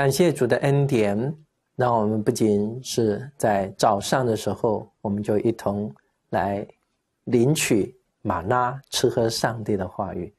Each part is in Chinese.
感谢主的恩典，让我们不仅是在早上的时候，我们就一同来领取玛拉，吃喝上帝的话语。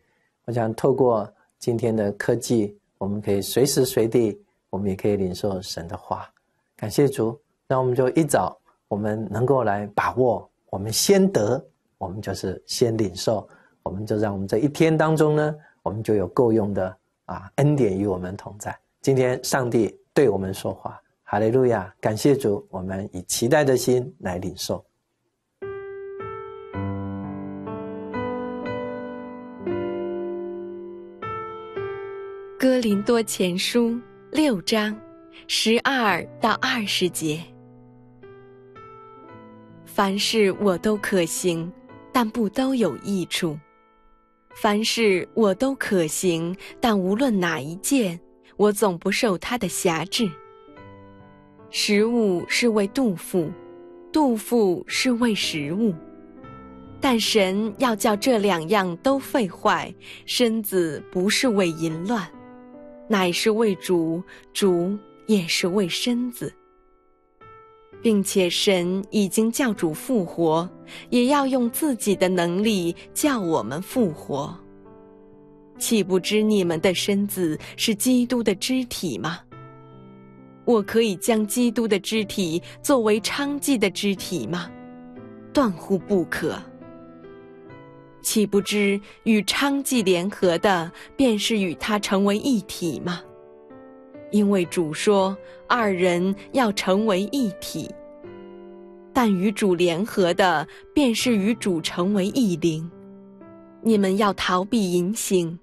我想透过今天的科技，我们可以随时随地，我们也可以领受神的话。感谢主，那我们就一早，我们能够来把握，我们先得，我们就是先领受，我们就让我们这一天当中呢，我们就有够用的啊恩典与我们同在。今天上帝对我们说话，哈利路亚！感谢主，我们以期待的心来领受。哥林多前书六章十二到二十节，凡事我都可行，但不都有益处；凡事我都可行，但无论哪一件，我总不受他的辖制。食物是为肚腹，肚腹是为食物。但神要叫这两样都废坏，身子不是为淫乱。乃是为主，主也是为身子，并且神已经叫主复活，也要用自己的能力叫我们复活。岂不知你们的身子是基督的肢体吗？我可以将基督的肢体作为娼妓的肢体吗？断乎不可。岂不知与娼妓联合的，便是与他成为一体吗？因为主说二人要成为一体。但与主联合的，便是与主成为一灵。你们要逃避淫行，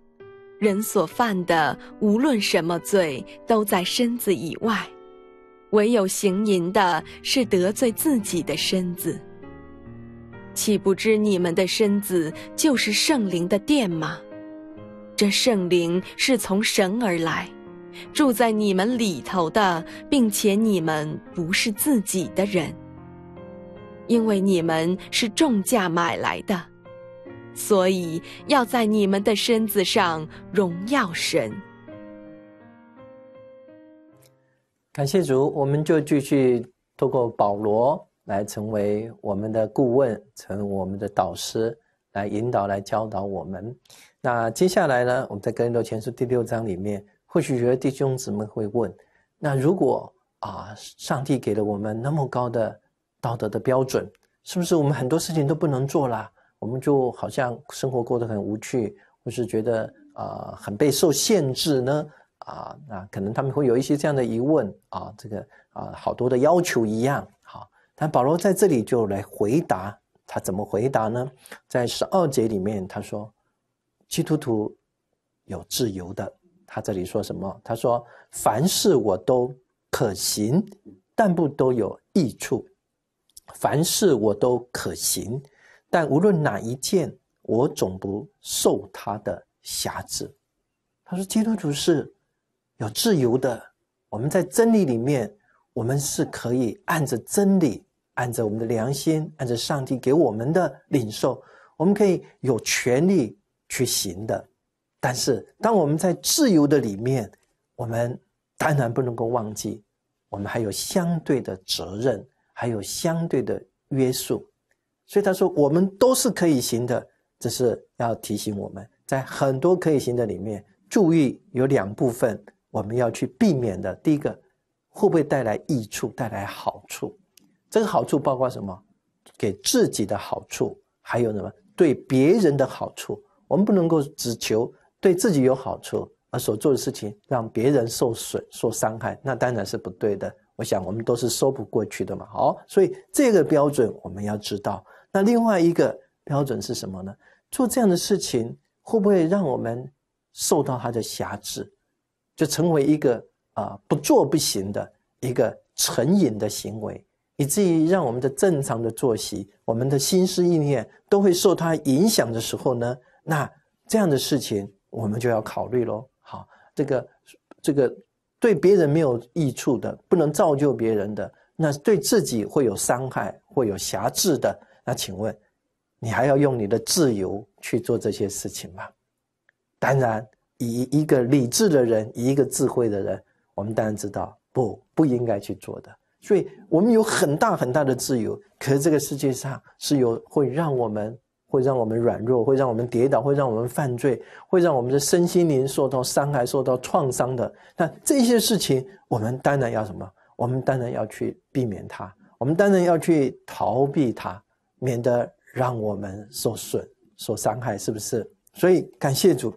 人所犯的无论什么罪，都在身子以外；唯有行淫的，是得罪自己的身子。岂不知你们的身子就是圣灵的殿吗？这圣灵是从神而来，住在你们里头的，并且你们不是自己的人，因为你们是重价买来的，所以要在你们的身子上荣耀神。感谢主，我们就继续透过保罗。来成为我们的顾问，成为我们的导师，来引导、来教导我们。那接下来呢？我们在《哥林多前书》第六章里面，或许有的弟兄姊妹会问：那如果啊，上帝给了我们那么高的道德的标准，是不是我们很多事情都不能做了？我们就好像生活过得很无趣，或是觉得啊很被受限制呢？啊，那可能他们会有一些这样的疑问啊，这个啊好多的要求一样。好但保罗在这里就来回答，他怎么回答呢？在十二节里面，他说：“基督徒有自由的。”他这里说什么？他说：“凡事我都可行，但不都有益处；凡事我都可行，但无论哪一件，我总不受他的辖制。”他说：“基督徒是有自由的。我们在真理里面，我们是可以按着真理。”按着我们的良心，按着上帝给我们的领受，我们可以有权利去行的。但是，当我们在自由的里面，我们当然不能够忘记，我们还有相对的责任，还有相对的约束。所以他说，我们都是可以行的，只是要提醒我们在很多可以行的里面，注意有两部分我们要去避免的。第一个，会不会带来益处，带来好处？这个好处包括什么？给自己的好处，还有什么对别人的好处？我们不能够只求对自己有好处，而所做的事情让别人受损、受伤害，那当然是不对的。我想我们都是说不过去的嘛。好，所以这个标准我们要知道。那另外一个标准是什么呢？做这样的事情会不会让我们受到他的辖制，就成为一个啊不做不行的一个成瘾的行为？以至于让我们的正常的作息、我们的心思意念都会受他影响的时候呢，那这样的事情我们就要考虑喽。好，这个这个对别人没有益处的，不能造就别人的，那对自己会有伤害、会有辖制的，那请问你还要用你的自由去做这些事情吗？当然，以一个理智的人，以一个智慧的人，我们当然知道不不应该去做的。所以我们有很大很大的自由，可是这个世界上是有会让我们会让我们软弱，会让我们跌倒，会让我们犯罪，会让我们的身心灵受到伤害、受到创伤的。那这些事情，我们当然要什么？我们当然要去避免它，我们当然要去逃避它，免得让我们受损、受伤害，是不是？所以感谢主，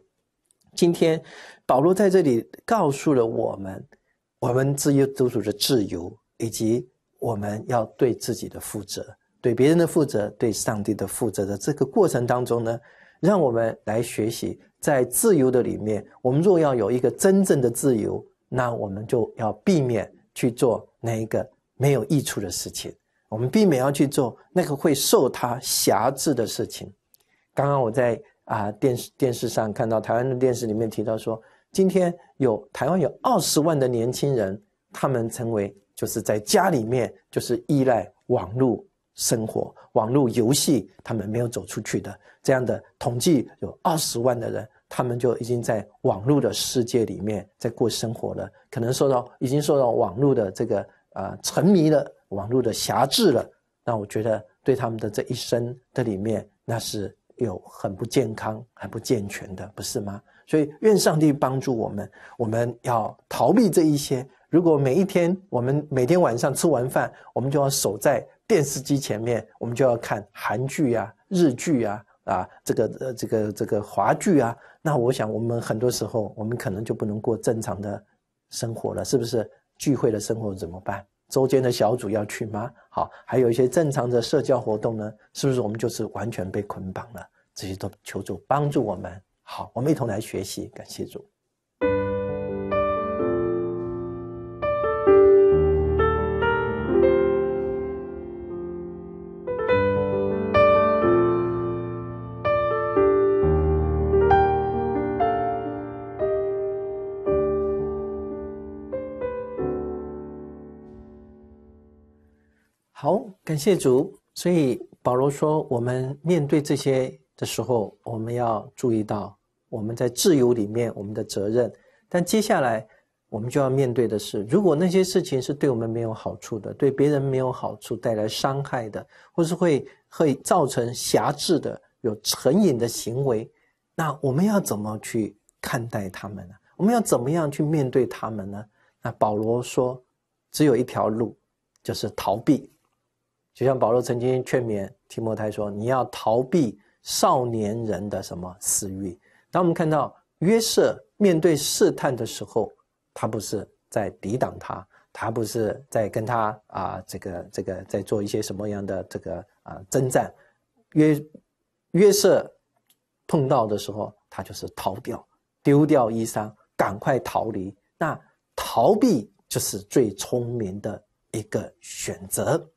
今天保罗在这里告诉了我们，我们自由独处的自由。以及我们要对自己的负责，对别人的负责，对上帝的负责的这个过程当中呢，让我们来学习，在自由的里面，我们若要有一个真正的自由，那我们就要避免去做那一个没有益处的事情，我们避免要去做那个会受他辖制的事情。刚刚我在啊电视电视上看到台湾的电视里面提到说，今天有台湾有二十万的年轻人，他们成为。就是在家里面，就是依赖网络生活、网络游戏，他们没有走出去的。这样的统计有二十万的人，他们就已经在网络的世界里面在过生活了，可能受到已经受到网络的这个呃沉迷了，网络的辖制了。那我觉得对他们的这一生的里面，那是有很不健康、很不健全的，不是吗？所以愿上帝帮助我们，我们要逃避这一些。如果每一天我们每天晚上吃完饭，我们就要守在电视机前面，我们就要看韩剧啊、日剧啊、啊这个呃这个这个华剧啊，那我想我们很多时候我们可能就不能过正常的生活了，是不是？聚会的生活怎么办？周间的小组要去吗？好，还有一些正常的社交活动呢，是不是我们就是完全被捆绑了？这些都求助帮助我们。好，我们一同来学习，感谢主。好，感谢主。所以保罗说，我们面对这些的时候，我们要注意到我们在自由里面我们的责任。但接下来我们就要面对的是，如果那些事情是对我们没有好处的，对别人没有好处，带来伤害的，或是会会造成辖制的、有成瘾的行为，那我们要怎么去看待他们呢？我们要怎么样去面对他们呢？那保罗说，只有一条路，就是逃避。就像保罗曾经劝勉提摩太说：“你要逃避少年人的什么私欲。”当我们看到约瑟面对试探的时候，他不是在抵挡他，他不是在跟他啊这个这个在做一些什么样的这个啊征战。约约瑟碰到的时候，他就是逃掉，丢掉衣裳，赶快逃离。那逃避就是最聪明的一个选择。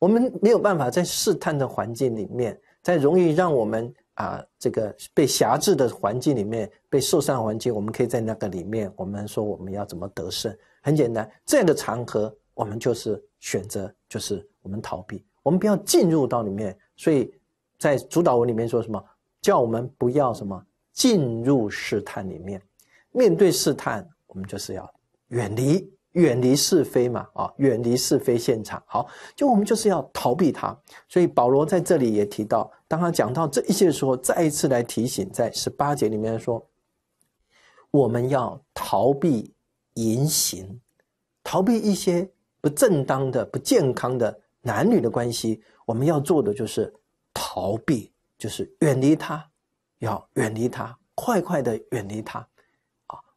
我们没有办法在试探的环境里面，在容易让我们啊这个被辖制的环境里面，被受伤环境，我们可以在那个里面，我们说我们要怎么得胜？很简单，这样的场合，我们就是选择，就是我们逃避，我们不要进入到里面。所以在主导文里面说什么？叫我们不要什么进入试探里面，面对试探，我们就是要远离。远离是非嘛，啊，远离是非现场。好，就我们就是要逃避它。所以保罗在这里也提到，当他讲到这一些的时候，再一次来提醒，在十八节里面说，我们要逃避淫行，逃避一些不正当的、不健康的男女的关系。我们要做的就是逃避，就是远离它，要远离它，快快的远离它。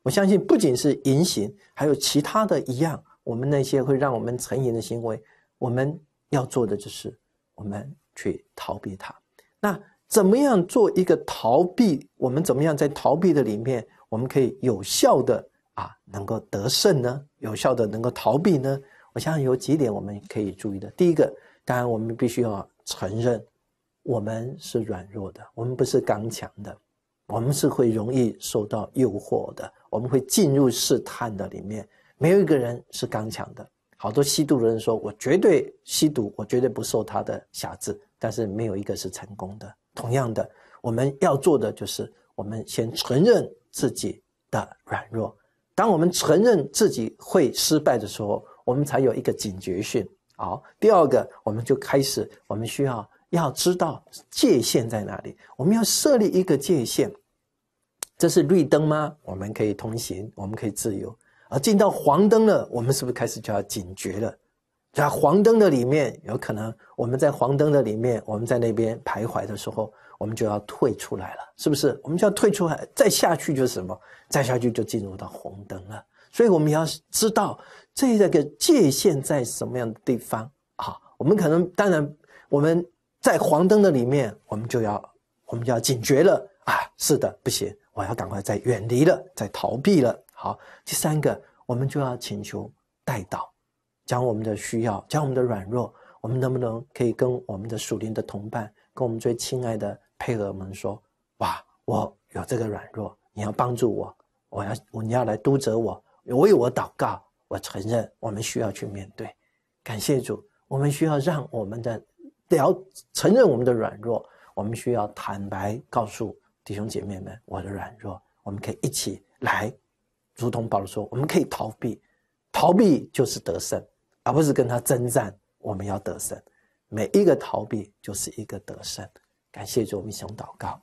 我相信，不仅是淫行，还有其他的一样，我们那些会让我们成瘾的行为，我们要做的就是我们去逃避它。那怎么样做一个逃避？我们怎么样在逃避的里面，我们可以有效的啊，能够得胜呢？有效的能够逃避呢？我相信有几点我们可以注意的。第一个，当然我们必须要承认，我们是软弱的，我们不是刚强的。我们是会容易受到诱惑的，我们会进入试探的里面。没有一个人是刚强的。好多吸毒的人说：“我绝对吸毒，我绝对不受他的辖制。”但是没有一个是成功的。同样的，我们要做的就是，我们先承认自己的软弱，当我们承认自己会失败的时候，我们才有一个警觉性。好，第二个，我们就开始，我们需要要知道界限在哪里，我们要设立一个界限。这是绿灯吗？我们可以通行，我们可以自由。而进到黄灯了，我们是不是开始就要警觉了？在黄灯的里面，有可能我们在黄灯的里面，我们在那边徘徊的时候，我们就要退出来了，是不是？我们就要退出来，再下去就是什么？再下去就进入到红灯了。所以我们要知道这个界限在什么样的地方啊？我们可能当然我们在黄灯的里面，我们就要我们就要警觉了啊！是的，不行，我要赶快再远离了，再逃避了。好，第三个，我们就要请求带导。将我们的需要，将我们的软弱，我们能不能可以跟我们的属灵的同伴，跟我们最亲爱的配偶们说：哇，我有这个软弱，你要帮助我，我要你要来督责我，为我祷告，我承认我们需要去面对。感谢主，我们需要让我们的要承认我们的软弱，我们需要坦白告诉弟兄姐妹们我的软弱，我们可以一起来，如同保罗说，我们可以逃避，逃避就是得胜。而不是跟他征战，我们要得胜。每一个逃避就是一个得胜。感谢主，我们想祷告。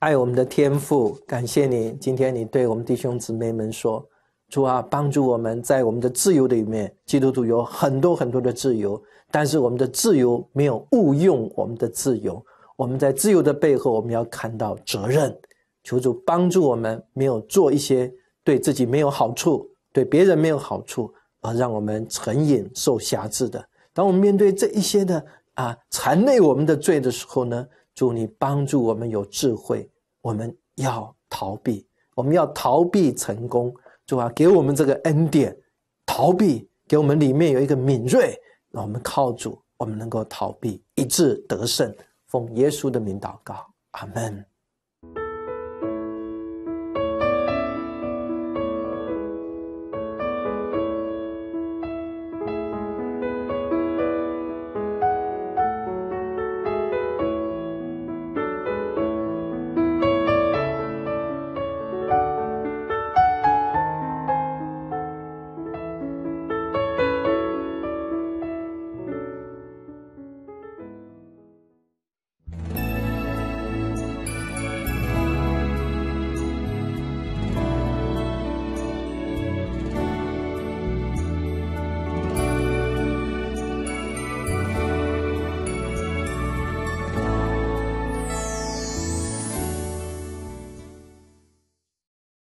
爱我们的天父，感谢你，今天你对我们弟兄姊妹们说：“主啊，帮助我们在我们的自由里面，基督徒有很多很多的自由，但是我们的自由没有误用我们的自由。我们在自由的背后，我们要看到责任。求主帮助我们，没有做一些对自己没有好处、对别人没有好处。”而让我们成瘾受辖制的，当我们面对这一些的啊残累我们的罪的时候呢，主你帮助我们有智慧，我们要逃避，我们要逃避成功，主啊，给我们这个恩典，逃避，给我们里面有一个敏锐，我们靠主，我们能够逃避，一致得胜。奉耶稣的名祷告，阿门。